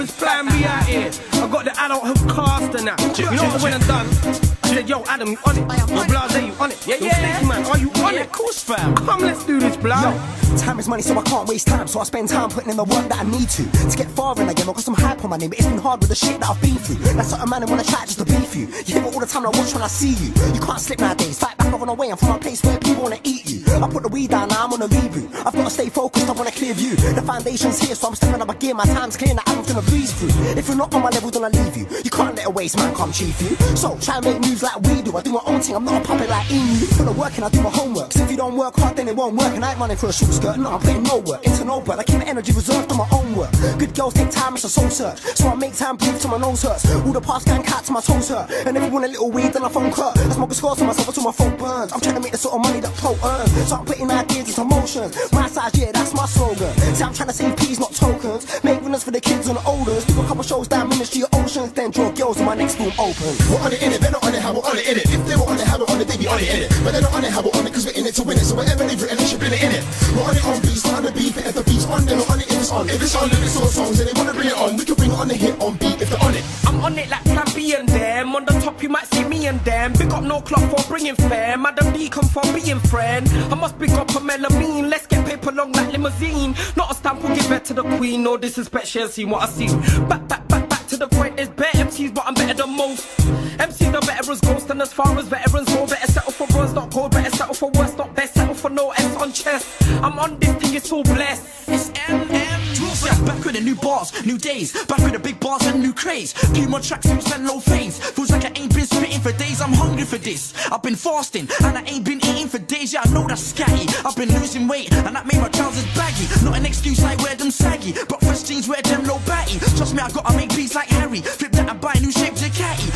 always flying me out here. I got the adulthood cast and that. You know what when I'm done? I said, yo, Adam, you on it? Yo, Blase, you on it? Yeah, yeah. Fam. Come, let's do this, blood. Time is money, so I can't waste time. So I spend time putting in the work that I need to. To get far in again, I got some hype on my name, but it's been hard with the shit that I've been through. That's what a man wanna try just to beef you. You hear it all the time, I watch when I see you. You can't slip nowadays. Fight back, I run away. I'm from a place where people wanna eat you. I put the weed down, now I'm on a reboot. I've gotta stay focused, I wanna clear view. The foundation's here, so I'm stepping up again. My time's clear, now I'm gonna breeze through. If you're not on my level, then I leave you. You can't let a waste man come chief you. So try and make moves like we do. I do my own thing, I'm not a puppet like Emu. Put the work in, I do my homework. So if you don't work hard, then it won't work. And I ain't running for a short skirt, no, I'm no work into no but I keep my energy reserved on my own work. Girls take time, it's a soul search. So I make time breathe till my nose hurts. All the past gang cat to my toes hurt. And want a little weed, then I phone cut. I smoke a score to myself until my phone burns. I'm trying to make the sort of money that Pro earns. So I'm putting ideas into motions. My size, yeah, that's my slogan. See, I'm trying to save peas, not tokens. Make winners for the kids and the olders. Do a couple shows down Ministry of Oceans, then draw girls when my next boom open. We're on it in it, they're not on it, how we're on it in it. If they were on it, how we're on it, they be on it in it. But they're not on it, how we're on it, cause we're in it to win it. So whatever they've written, they should be in it. We're on it on beats, not on the beat, but if the beat's on, on it on. If it's on, it's all songs, and they wanna bring it on. We can bring it on the hit on beat if they're on it. I'm on it like B and them. On the top, you might see me and them. Big up Noel Clarke for bringing fair. Madam D come for being friend. I must pick up a melamine. Let's get paper long like limousine. Not a stamp will give it to the queen. No disrespect, she has seen what I see. Back, back, back, back to the point. There's better MCs, but I'm better than most. MCs are veterans, ghost, and as far as veterans go, better settle for runs, not cold. Better settle for worse, not best. Settle for no S on chest. I'm on this thing, it's all blessed. It's MM. New bars, new days. Back with the big bars and new craze. Few more tracks, suits and low fades. Feels like I ain't been spitting for days. I'm hungry for this. I've been fasting and I ain't been eating for days. Yeah, I know that's scatty. I've been losing weight and that made my trousers baggy. Not an excuse I wear them saggy, but fresh jeans wear them low batty. Trust me, I gotta make beats like Harry. Flip that and buy new shape Ducati.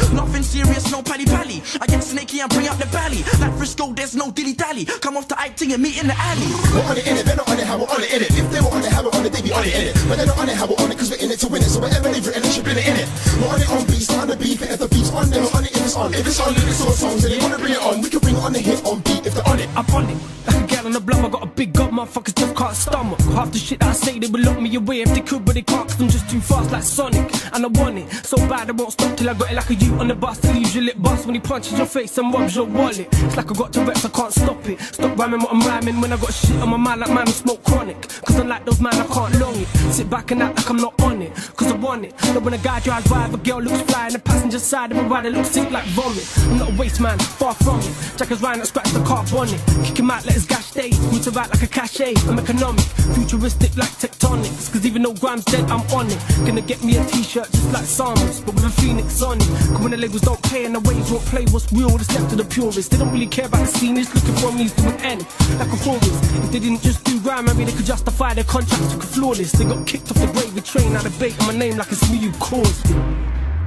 No pally pally. I get snaky and bring up the belly. Like Frisco, there's no dilly dally. Come off the acting and meet in the alley. We're on it in it, they're not on it, how we're on it in it. If they were on it, how we're on it, they be on it in it. But they're not on it, how we're on it, cause we're in it to win it. So whatever they've written, they should be in it. We're on it on beats, not on the beat, but if the beat's on, then we're on it if it's on. If it's on, then it's all songs, and they wanna bring it on. We can bring it on the hit on beat if they're on it. I'm on it. Motherfuckers just can't stomach. Half the shit that I say, they will lock me away if they could, but they can't, cause I'm just too fast like Sonic. And I want it so bad, I won't stop till I got it like a U on the bus. Till leaves your lip bust when he punches your face and robs your wallet. It's like I got Tourette's, I can't stop it. Stop rhyming what I'm rhyming when I got shit on my mind like man I smoke chronic. Cause I'm like those man, I can't long it. Sit back and act like I'm not on it, cause I want it. But when a guy drives by, a girl looks fly, and the passenger side of a rider looks sick like vomit. I'm not a waste man, far from it. Jack is that scratch the car bonnet. Kick him out, let his gash stay. Move to write like a I'm economic, futuristic like tectonics. Cause even though Grime's dead, I'm on it. Gonna get me a t-shirt just like Samus, but with a phoenix on it. Cause when the labels don't pay and the waves won't play, what's real is left to the purists. They don't really care about the scene, just looking for means to an end. Like a chorus. If they didn't just do grime, maybe they could justify their contract to flawless. They got kicked off the gravy train out of bait on my name like it's me who caused it.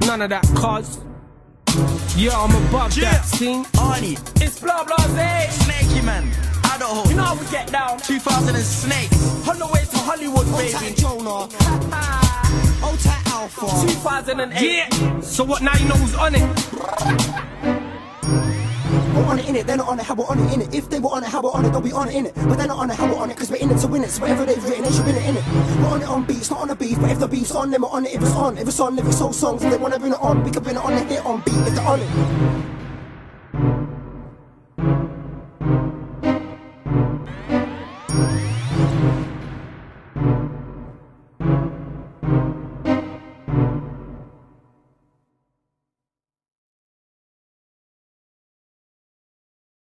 None of that cause. Yeah, I'm above Yeah. that scene. Arnie, It's blah blah say. Snakeyman, Idaho. You know how we get down. 2000 and snakes. On the way to Hollywood, Old baby. tight Jonah, old tight Alpha. 2008. Yeah. So what? Now you know who's on it. We're on it in it, they're not on it, how we're on it in it. If they were on it, how we're on it, they'll be on it in it. But they're not on it, how we're on it, cause we're in it to win it. So whatever they've written, they should be in it. We're on it on beats, not on the beef. But if the beef's on, then we're on it if it's on. If it's on, if it's all songs, if they wanna bring it on, we can bring it on the hit on beat if they're on it.